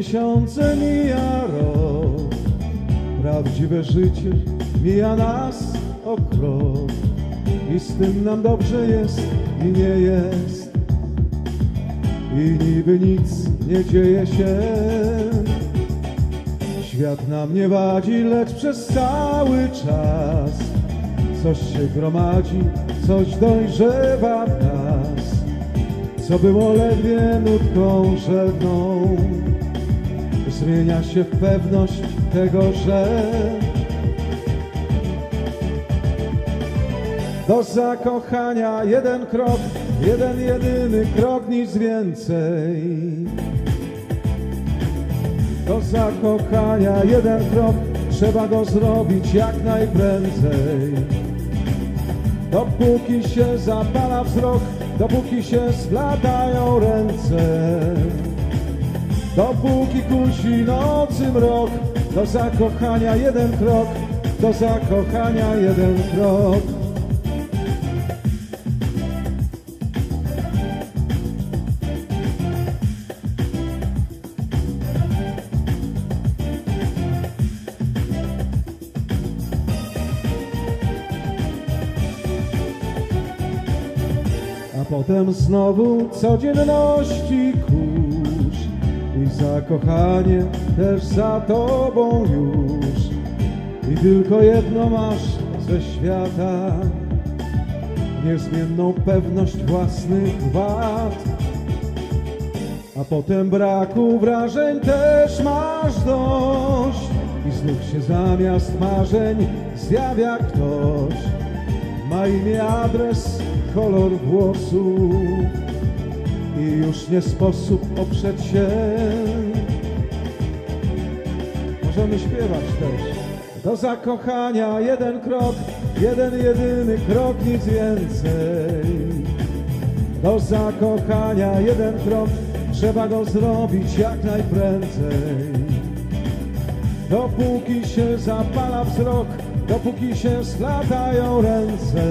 miesiące, mija rok. Prawdziwe życie mija nas o krok. I z tym nam dobrze jest i nie jest. I niby nic nie dzieje się. Świat nam nie wadzi, lecz przez cały czas coś się gromadzi, coś dojrzewa w nas. Co było ledwie nutką żadną, zmienia się pewność tego, że do zakochania jeden krok, jeden jedyny krok, nic więcej. Do zakochania jeden krok, trzeba go zrobić jak najprędzej. Dopóki się zapala wzrok, dopóki się splatają ręce. Dopóki kusi nocy mrok, do zakochania jeden krok, do zakochania jeden krok. A potem znowu codzienności I zakochanie też za tobą już. I tylko jedno masz ze świata. Niezmienną pewność własnych wad. A potem braku wrażeń też masz dość. I znów się zamiast marzeń zjawia ktoś. Ma imię, adres, kolor włosów już nie sposób oprzeć się. Możemy śpiewać też. Do zakochania jeden krok Jeden jedyny krok, nic więcej. Do zakochania jeden krok Trzeba go zrobić jak najprędzej. Dopóki się zapala wzrok, dopóki się splatają ręce,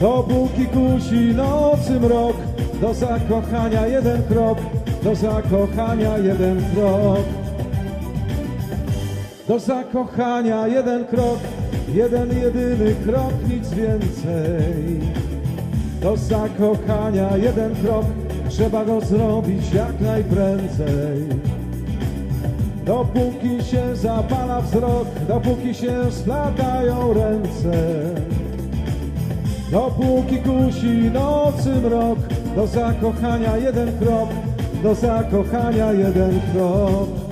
dopóki kusi nocy mrok, do zakochania jeden krok, do zakochania jeden krok. Do zakochania jeden krok, jeden jedyny krok, nic więcej. Do zakochania jeden krok, trzeba go zrobić jak najprędzej. Dopóki się zapala wzrok, dopóki się splatają ręce, dopóki kusi nocy mrok, do zakochania jeden krok, do zakochania jeden krok.